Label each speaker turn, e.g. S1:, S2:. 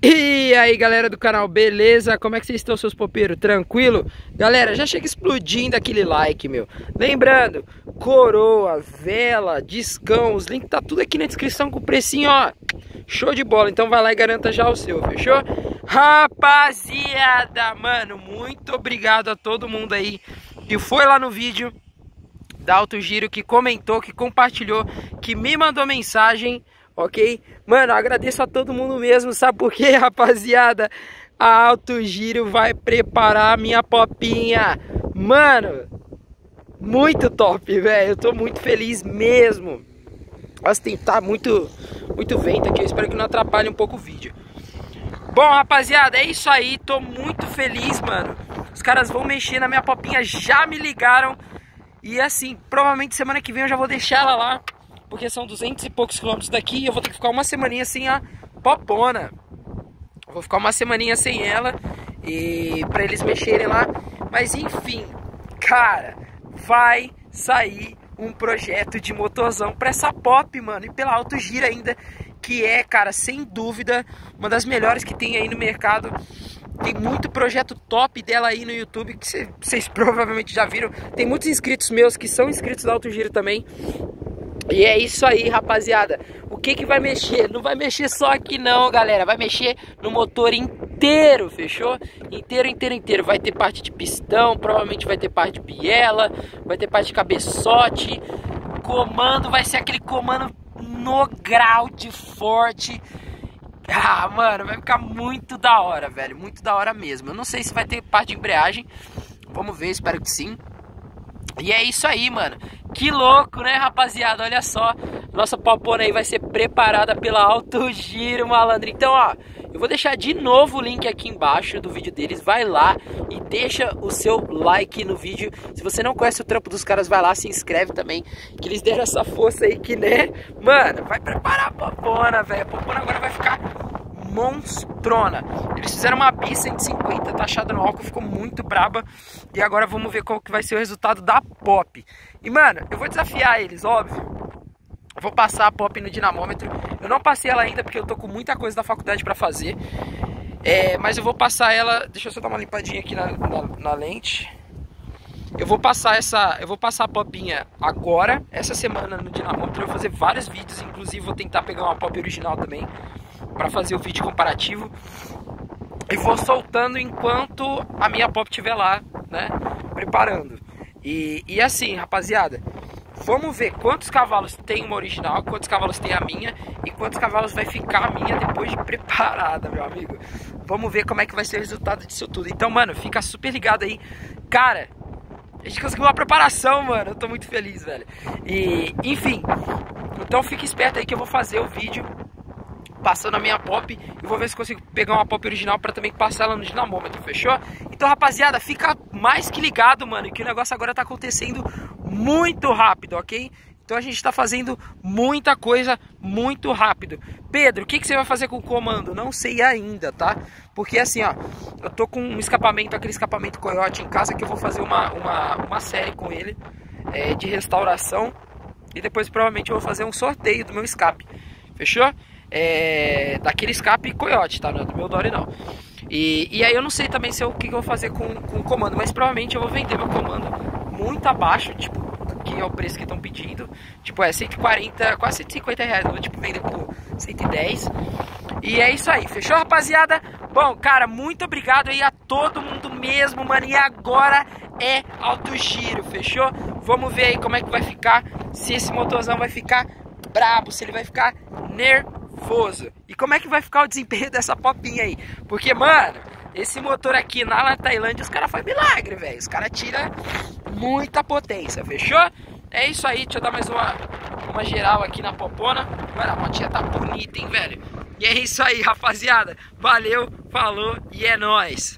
S1: E aí galera do canal, beleza? Como é que vocês estão, seus popeiros? Tranquilo? Galera, já chega explodindo aquele like, meu Lembrando, coroa, vela, discão, os links tá tudo aqui na descrição com o precinho, ó Show de bola, então vai lá e garanta já o seu, fechou? Rapaziada, mano, muito obrigado a todo mundo aí que foi lá no vídeo da Alto Giro, que comentou, que compartilhou, que me mandou mensagem ok? Mano, agradeço a todo mundo mesmo, sabe por quê, rapaziada? A Alto Giro vai preparar a minha popinha. Mano, muito top, velho. Eu tô muito feliz mesmo. Assim, tá muito, muito vento aqui. Eu espero que não atrapalhe um pouco o vídeo. Bom, rapaziada, é isso aí. Tô muito feliz, mano. Os caras vão mexer na minha popinha, já me ligaram. E assim, provavelmente semana que vem eu já vou deixar ela lá porque são 200 e poucos quilômetros daqui e eu vou ter que ficar uma semaninha sem a popona. vou ficar uma semaninha sem ela e para eles mexerem lá. Mas enfim, cara, vai sair um projeto de motorzão para essa pop, mano, e pela Auto Gira ainda, que é, cara, sem dúvida, uma das melhores que tem aí no mercado. Tem muito projeto top dela aí no YouTube que vocês provavelmente já viram. Tem muitos inscritos meus que são inscritos da Auto Giro também. E é isso aí, rapaziada. O que que vai mexer? Não vai mexer só aqui não, galera. Vai mexer no motor inteiro, fechou? Inteiro, inteiro, inteiro. Vai ter parte de pistão, provavelmente vai ter parte de biela, vai ter parte de cabeçote. Comando vai ser aquele comando no grau de forte. Ah, mano, vai ficar muito da hora, velho. Muito da hora mesmo. Eu não sei se vai ter parte de embreagem. Vamos ver, espero que sim. E é isso aí, mano. Que louco, né, rapaziada? Olha só. Nossa popona aí vai ser preparada pela Alto Giro, malandro. Então, ó, eu vou deixar de novo o link aqui embaixo do vídeo deles. Vai lá e deixa o seu like no vídeo. Se você não conhece o trampo dos caras, vai lá, se inscreve também. Que eles deram essa força aí que, né? Mano, vai preparar a popona, velho. A popona agora vai ficar monstrona. Eles fizeram uma B 150 taxada no álcool, ficou muito braba. E agora vamos ver qual que vai ser o resultado da Pop. E mano, eu vou desafiar eles, óbvio. Vou passar a Pop no dinamômetro. Eu não passei ela ainda porque eu tô com muita coisa da faculdade para fazer. É, mas eu vou passar ela. Deixa eu só dar uma limpadinha aqui na, na, na lente. Eu vou passar essa, eu vou passar a popinha agora, essa semana no dinamômetro. Eu vou fazer vários vídeos, inclusive vou tentar pegar uma pop original também para fazer o vídeo comparativo. E vou soltando enquanto a minha pop estiver lá, né, preparando. E, e assim, rapaziada, vamos ver quantos cavalos tem uma original, quantos cavalos tem a minha e quantos cavalos vai ficar a minha depois de preparada, meu amigo. Vamos ver como é que vai ser o resultado disso tudo. Então, mano, fica super ligado aí. Cara, a gente conseguiu uma preparação, mano. Eu tô muito feliz, velho. E, enfim. Então fique esperto aí que eu vou fazer o vídeo passando a minha pop e vou ver se consigo pegar uma pop original para também passar ela no dinamômetro, fechou? Então, rapaziada, fica mais que ligado, mano, que o negócio agora tá acontecendo muito rápido, ok? Então a gente está fazendo muita coisa muito rápido. Pedro, o que, que você vai fazer com o comando? Não sei ainda, tá? Porque assim, ó, eu tô com um escapamento, aquele escapamento Coyote em casa, que eu vou fazer uma, uma, uma série com ele é, de restauração. E depois provavelmente eu vou fazer um sorteio do meu escape. Fechou? É, daquele escape coiote, tá? Não é do meu Dory não. E, e aí eu não sei também se o que, que eu vou fazer com, com o comando, mas provavelmente eu vou vender meu comando muito abaixo, tipo, que é o preço que estão pedindo. Tipo, é 140, quase 150 reais. Eu vou tipo, vender por 110. E é isso aí, fechou, rapaziada? Bom, cara, muito obrigado aí a todo mundo mesmo, mano. E agora é alto giro, fechou? Vamos ver aí como é que vai ficar. Se esse motorzão vai ficar brabo, se ele vai ficar nervoso nervoso. E como é que vai ficar o desempenho dessa popinha aí? Porque, mano, esse motor aqui na Tailândia, os caras fazem milagre, velho. Os caras tiram muita potência, fechou? É isso aí, deixa eu dar mais uma, uma geral aqui na popona. Mano, a motinha tá bonita, hein, velho? E é isso aí, rapaziada. Valeu, falou e é nóis.